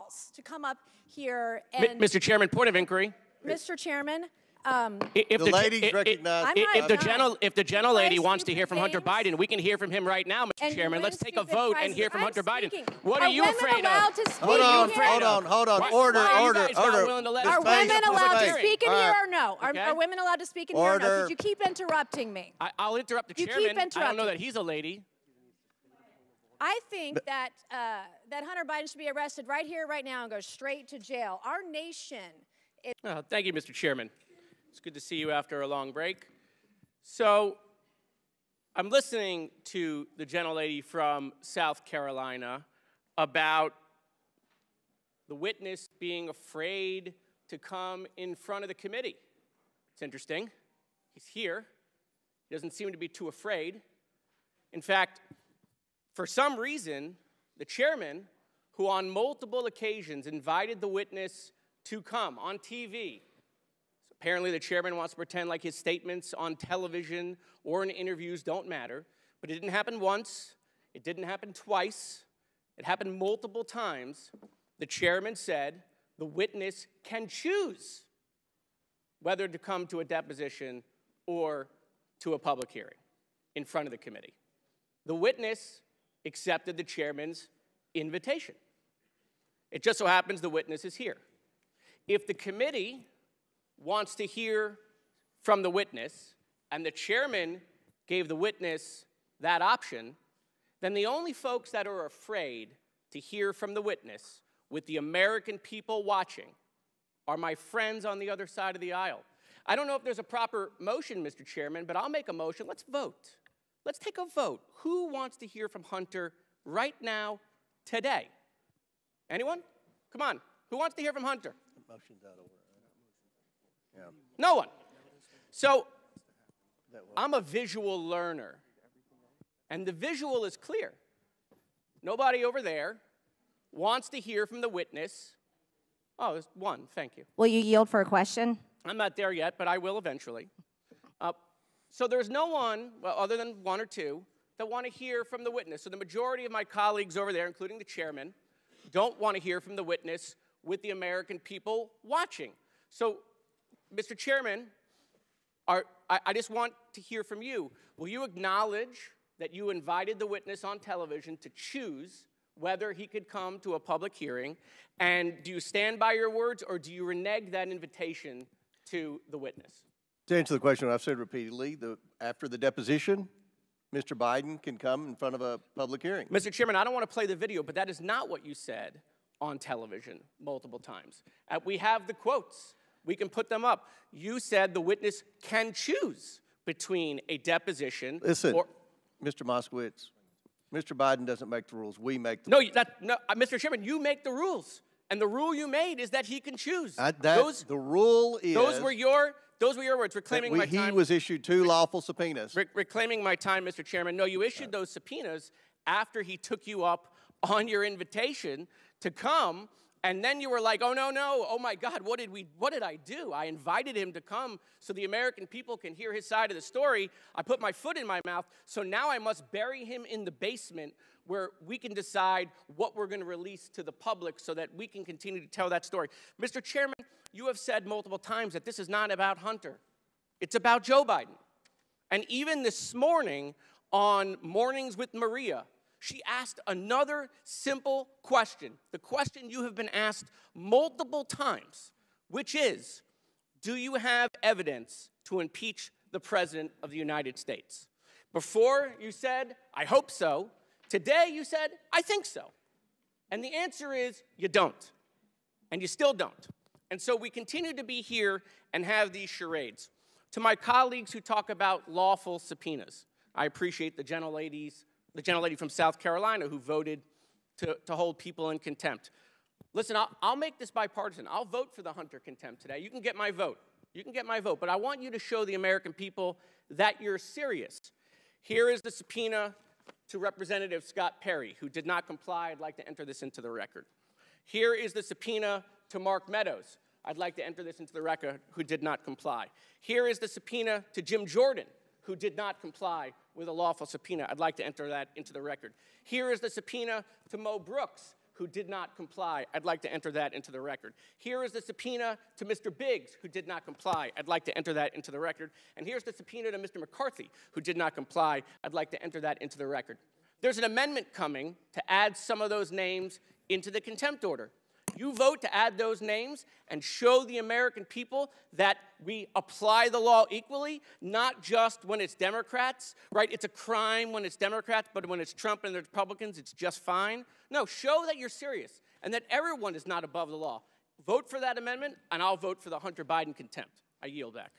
balls to come up here M- and, Mr. Chairman, point of inquiry. Mr. Chairman, um, If The ge- ladies i- i- recognize- I'm i- not- If the I'm gentle, if the gentle lady wants to hear from Hunter Biden, we can hear from him right now, Mr. and Chairman. Let's take a vote and hear from I'm Hunter Biden. What are, you women afraid allowed of? to speak What are you here? hold on, hold on. Why- Order, why are order, guys not order. willing to let Ms. us Are Space, women Ms. allowed to speak in All here or no? Are, Okay. are women allowed to speak in here or no? Order. Because you keep interrupting me. I, I'll interrupt the You keep chairman. I don't know that he's a lady. I think that uh, that Hunter Biden should be arrested right here, right now, and go straight to jail. Our nation is Oh, thank you, Mr. Chairman. It's good to see you after a long break. So, I'm listening to the gentlelady from South Carolina about the witness being afraid to come in front of the committee. It's interesting. He's here. He doesn't seem to be too afraid. In fact, for some reason, the chairman, who on multiple occasions invited the witness to come on TV, so apparently the chairman wants to pretend like his statements on television or in interviews don't matter, but it didn't happen once, it didn't happen twice, it happened multiple times. The chairman said the witness can choose whether to come to a deposition or to a public hearing in front of the committee. The witness accepted the chairman's invitation. It just so happens the witness is here. If the committee wants to hear from the witness and the chairman gave the witness that option, then the only folks that are afraid to hear from the witness with the American people watching are my friends on the other side of the aisle. I don't know if there's a proper motion, Mr. Chairman, but I'll make a motion. Let's vote. Let's take a vote. Who wants to hear from Hunter right now, today? Anyone? Come on. Who wants to hear from Hunter? Motion's out of. Yeah. No one. So I'm a visual learner, and the visual is clear. Nobody over there wants to hear from the witness. Oh, there's one. Thank you. Will you yield for a question? I'm not there yet, but I will eventually. Uh, so there's no one, well, other than one or two, that want to hear from the witness. So the majority of my colleagues over there, including the chairman, don't want to hear from the witness with the American people watching. So, Mr. Chairman, are, I, I just want to hear from you. Will you acknowledge that you invited the witness on television to choose whether he could come to a public hearing? And do you stand by your words or do you renege that invitation to the witness? To answer the question, I've said repeatedly, the, after the deposition, Mr. Biden can come in front of a public hearing. Mr. Chairman, I don't want to play the video, but that is not what you said on television multiple times. Uh, we have the quotes. We can put them up. You said the witness can choose between a deposition Listen, or Mr. Moskowitz, Mr. Biden doesn't make the rules. We make the No, you- that, no, uh, Mr. Chairman, you make the rules. And the rule you made is that he can choose. I, that, those, the rule is those were your those were your words. Reclaiming we- my he was issued two lawful subpoenas. Re- reclaiming my time, Mr. Chairman. No, you issued those subpoenas after he took you up on your invitation to come, and then you were like, "Oh no, no! Oh my God! What did we? What did I do? I invited him to come so the American people can hear his side of the story. I put my foot in my mouth, so now I must bury him in the basement." Where we can decide what we're going to release to the public so that we can continue to tell that story. Mr. Chairman, you have said multiple times that this is not about Hunter, it's about Joe Biden. And even this morning on Mornings with Maria, she asked another simple question, the question you have been asked multiple times, which is Do you have evidence to impeach the President of the United States? Before you said, I hope so. Today you said, I think so. And the answer is, you don't. And you still don't. And so we continue to be here and have these charades. To my colleagues who talk about lawful subpoenas, I appreciate the gentleladies, the gentlelady from South Carolina who voted to, to hold people in contempt. Listen, I'll, I'll make this bipartisan. I'll vote for the Hunter contempt today. You can get my vote. You can get my vote. But I want you to show the American people that you're serious. Here is the subpoena to Representative Scott Perry, who did not comply. I'd like to enter this into the record. Here is the subpoena to Mark Meadows. I'd like to enter this into the record, who did not comply. Here is the subpoena to Jim Jordan, who did not comply with a lawful subpoena. I'd like to enter that into the record. Here is the subpoena to Mo Brooks, who did not comply. I'd like to enter that into the record. Here is the subpoena to Mr. Biggs, who did not comply. I'd like to enter that into the record. And here's the subpoena to Mr. McCarthy, who did not comply. I'd like to enter that into the record. There's an amendment coming to add some of those names into the contempt order. You vote to add those names and show the American people that we apply the law equally, not just when it's Democrats, right? It's a crime when it's Democrats, but when it's Trump and the Republicans, it's just fine. No, show that you're serious and that everyone is not above the law. Vote for that amendment, and I'll vote for the Hunter Biden contempt. I yield back.